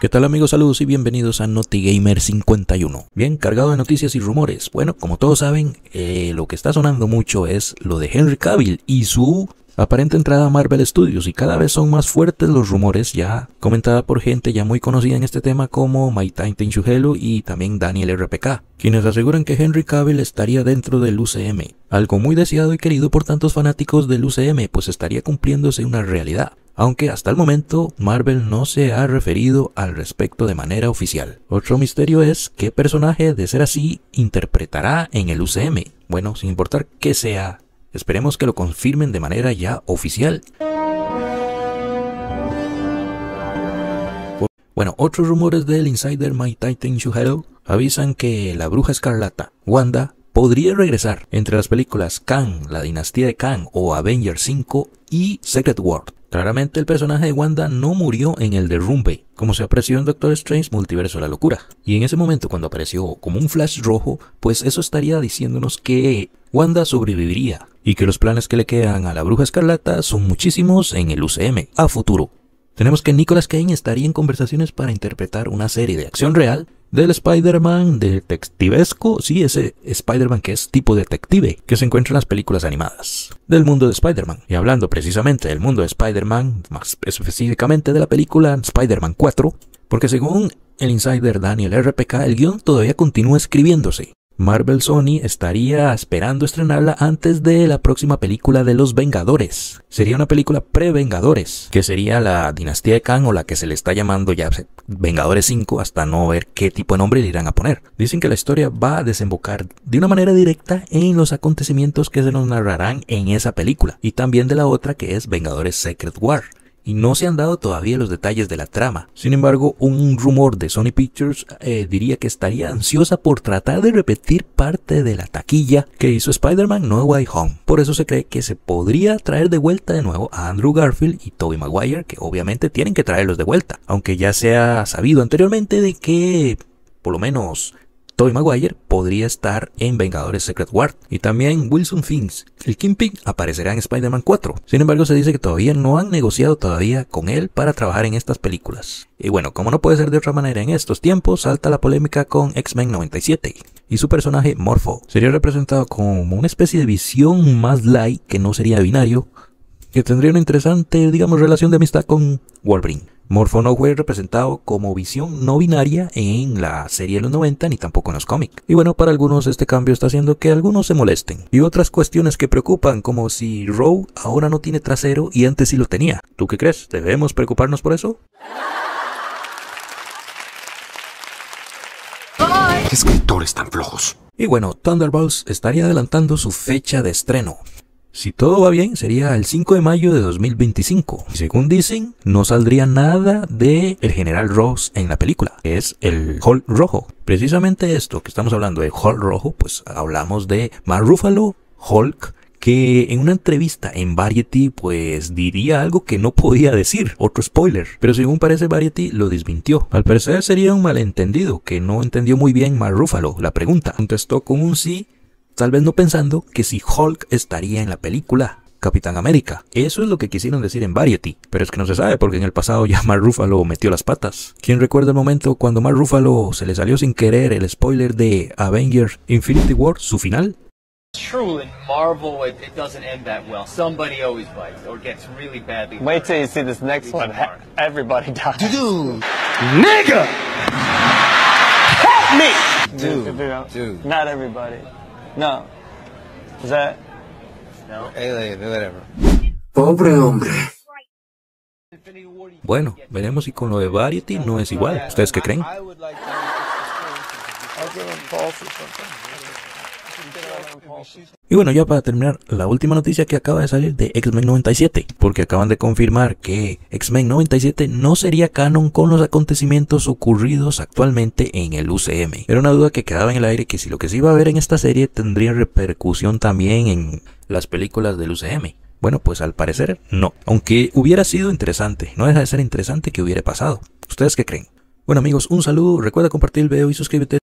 ¿Qué tal amigos? Saludos y bienvenidos a NotiGamer 51. Bien, cargado de noticias y rumores. Bueno, como todos saben, eh, lo que está sonando mucho es lo de Henry Cavill y su aparente entrada a Marvel Studios y cada vez son más fuertes los rumores ya comentada por gente ya muy conocida en este tema como Maitain Tenchuhelo y también Daniel RPK, quienes aseguran que Henry Cavill estaría dentro del UCM, algo muy deseado y querido por tantos fanáticos del UCM, pues estaría cumpliéndose una realidad aunque hasta el momento Marvel no se ha referido al respecto de manera oficial. Otro misterio es qué personaje, de ser así, interpretará en el UCM. Bueno, sin importar qué sea, esperemos que lo confirmen de manera ya oficial. Bueno, otros rumores del insider My Titan Shuhado avisan que la bruja escarlata, Wanda, podría regresar entre las películas Kang, la dinastía de Kang o Avengers 5 y Secret World. Claramente el personaje de Wanda no murió en el derrumbe, como se apreció en Doctor Strange Multiverso de la Locura. Y en ese momento cuando apareció como un flash rojo, pues eso estaría diciéndonos que Wanda sobreviviría y que los planes que le quedan a la Bruja Escarlata son muchísimos en el UCM a futuro. Tenemos que Nicolas Cage estaría en conversaciones para interpretar una serie de acción real del Spider-Man detectivesco, sí, ese Spider-Man que es tipo detective, que se encuentra en las películas animadas del mundo de Spider-Man. Y hablando precisamente del mundo de Spider-Man, más específicamente de la película Spider-Man 4, porque según el insider Daniel RPK, el guion todavía continúa escribiéndose. Marvel Sony estaría esperando estrenarla antes de la próxima película de los Vengadores. Sería una película pre-Vengadores, que sería la dinastía de Kang o la que se le está llamando ya Vengadores 5 hasta no ver qué tipo de nombre le irán a poner. Dicen que la historia va a desembocar de una manera directa en los acontecimientos que se nos narrarán en esa película y también de la otra que es Vengadores Secret War y no se han dado todavía los detalles de la trama. Sin embargo, un rumor de Sony Pictures eh, diría que estaría ansiosa por tratar de repetir parte de la taquilla que hizo Spider-Man No Way Home. Por eso se cree que se podría traer de vuelta de nuevo a Andrew Garfield y Tobey Maguire, que obviamente tienen que traerlos de vuelta, aunque ya se ha sabido anteriormente de que por lo menos Tobey Maguire podría estar en Vengadores Secret War y también Wilson Fiennes, el Kingpin, aparecerá en Spider-Man 4. Sin embargo, se dice que todavía no han negociado todavía con él para trabajar en estas películas. Y bueno, como no puede ser de otra manera en estos tiempos, salta la polémica con X-Men 97 y su personaje Morpho. Sería representado como una especie de visión más light que no sería binario, que tendría una interesante, digamos, relación de amistad con Wolverine. Morpho no fue representado como visión no binaria en la serie de los 90 ni tampoco en los cómics. Y bueno, para algunos este cambio está haciendo que algunos se molesten. Y otras cuestiones que preocupan, como si Rowe ahora no tiene trasero y antes sí lo tenía. ¿Tú qué crees? ¿Debemos preocuparnos por eso? ¿Qué escritores tan flojos? Y bueno, Thunderbolts estaría adelantando su fecha de estreno. Si todo va bien, sería el 5 de mayo de 2025. Y según dicen, no saldría nada de el General Ross en la película, es el Hulk rojo. Precisamente esto que estamos hablando de Hulk rojo, pues hablamos de Mark Ruffalo, Hulk, que en una entrevista en Variety pues diría algo que no podía decir, otro spoiler, pero según parece Variety lo desmintió. Al parecer sería un malentendido que no entendió muy bien Mark la pregunta. Contestó con un sí tal vez no pensando que si Hulk estaría en la película Capitán América. Eso es lo que quisieron decir en Variety, pero es que no se sabe porque en el pasado ya Mark Ruffalo metió las patas. ¿Quién recuerda el momento cuando Mark Ruffalo se le salió sin querer el spoiler de Avengers Infinity War, su final? True, in Marvel, it, it doesn't end that well. Somebody always bites or gets really badly. Wait till you see this next one. Everybody dies. Dude, nigga, help me. Dude, dude. Not everybody. No. Is that? Whatever. Pobre hombre. Bueno, veremos si con lo de Variety no es igual. ¿Ustedes qué creen? Y bueno, ya para terminar, la última noticia que acaba de salir de X-Men 97, porque acaban de confirmar que X-Men 97 no sería canon con los acontecimientos ocurridos actualmente en el UCM. Era una duda que quedaba en el aire que si lo que se iba a ver en esta serie tendría repercusión también en las películas del UCM. Bueno, pues al parecer no. Aunque hubiera sido interesante, no deja de ser interesante que hubiera pasado. ¿Ustedes qué creen? Bueno amigos, un saludo, recuerda compartir el video y suscríbete.